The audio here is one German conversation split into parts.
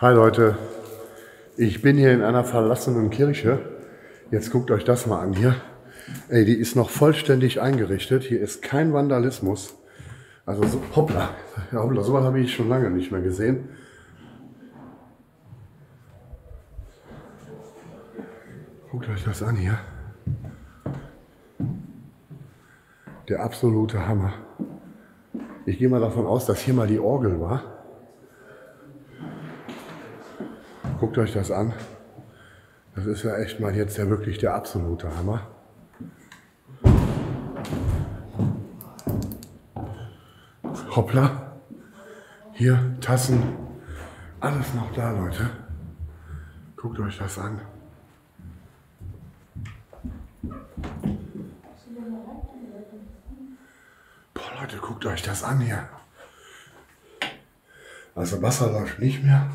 Hi Leute, ich bin hier in einer verlassenen Kirche. Jetzt guckt euch das mal an hier. Ey, die ist noch vollständig eingerichtet. Hier ist kein Vandalismus. Also so, hoppla, ja, hoppla, sowas habe ich schon lange nicht mehr gesehen. Guckt euch das an hier. Der absolute Hammer. Ich gehe mal davon aus, dass hier mal die Orgel war. Guckt euch das an. Das ist ja echt mal jetzt ja wirklich der absolute Hammer. Hoppla. Hier Tassen. Alles noch da, Leute. Guckt euch das an. Boah, Leute, guckt euch das an hier. Also Wasser läuft nicht mehr.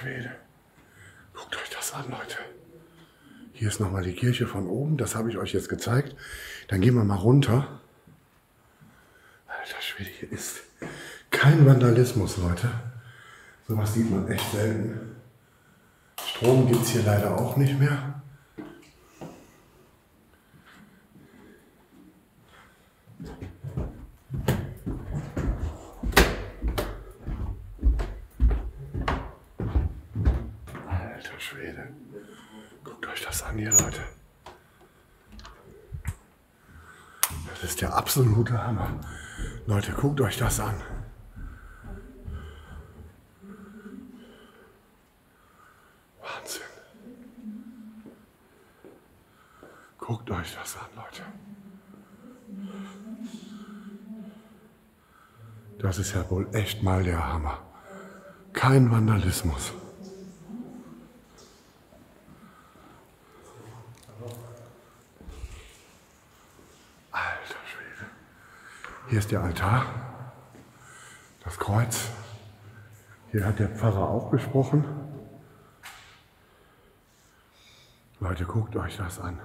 Schwede. Guckt euch das an, Leute. Hier ist nochmal die Kirche von oben. Das habe ich euch jetzt gezeigt. Dann gehen wir mal runter. Alter Schwede, hier ist kein Vandalismus, Leute. Sowas sieht man echt selten. Strom gibt es hier leider auch nicht mehr. Schwede. Guckt euch das an hier, Leute. Das ist der absolute Hammer. Leute, guckt euch das an. Wahnsinn. Guckt euch das an, Leute. Das ist ja wohl echt mal der Hammer. Kein Vandalismus. Hier ist der Altar, das Kreuz. Hier hat der Pfarrer auch gesprochen. Leute, guckt euch das an.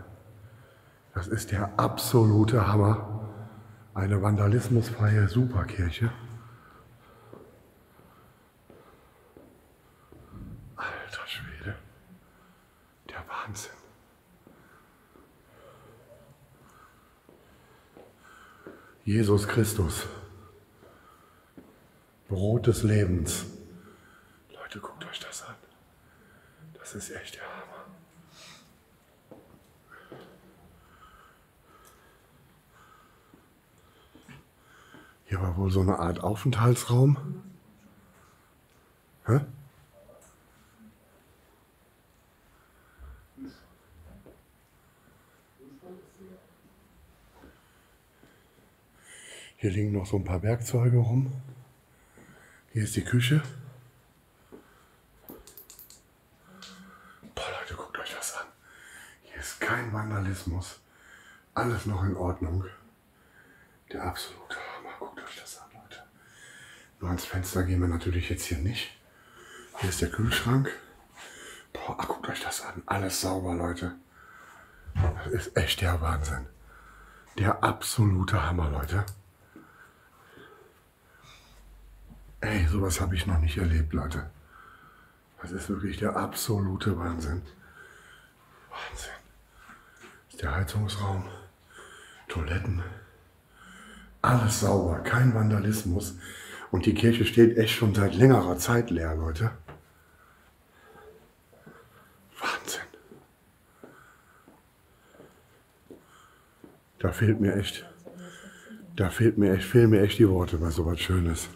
Das ist der absolute Hammer. Eine vandalismusfreie Superkirche. Alter Schwede. Der Wahnsinn. Jesus Christus, Brot des Lebens. Leute, guckt euch das an. Das ist echt der Hammer. Hier war wohl so eine Art Aufenthaltsraum. Hä? Hier liegen noch so ein paar Werkzeuge rum. Hier ist die Küche. Boah, Leute, guckt euch das an. Hier ist kein Vandalismus. Alles noch in Ordnung. Der absolute Hammer. Guckt euch das an, Leute. Nur ans Fenster gehen wir natürlich jetzt hier nicht. Hier ist der Kühlschrank. Boah, guckt euch das an. Alles sauber, Leute. Das ist echt der Wahnsinn. Der absolute Hammer, Leute. Ey, sowas habe ich noch nicht erlebt, Leute. Das ist wirklich der absolute Wahnsinn. Wahnsinn. Ist der Heizungsraum, Toiletten, alles sauber, kein Vandalismus. Und die Kirche steht echt schon seit längerer Zeit leer, Leute. Wahnsinn. Da fehlt mir echt, da fehlt mir echt, fehlen mir echt die Worte bei sowas Schönes.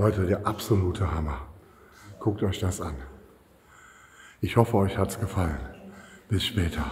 Leute, der absolute Hammer. Guckt euch das an. Ich hoffe, euch hat es gefallen. Bis später.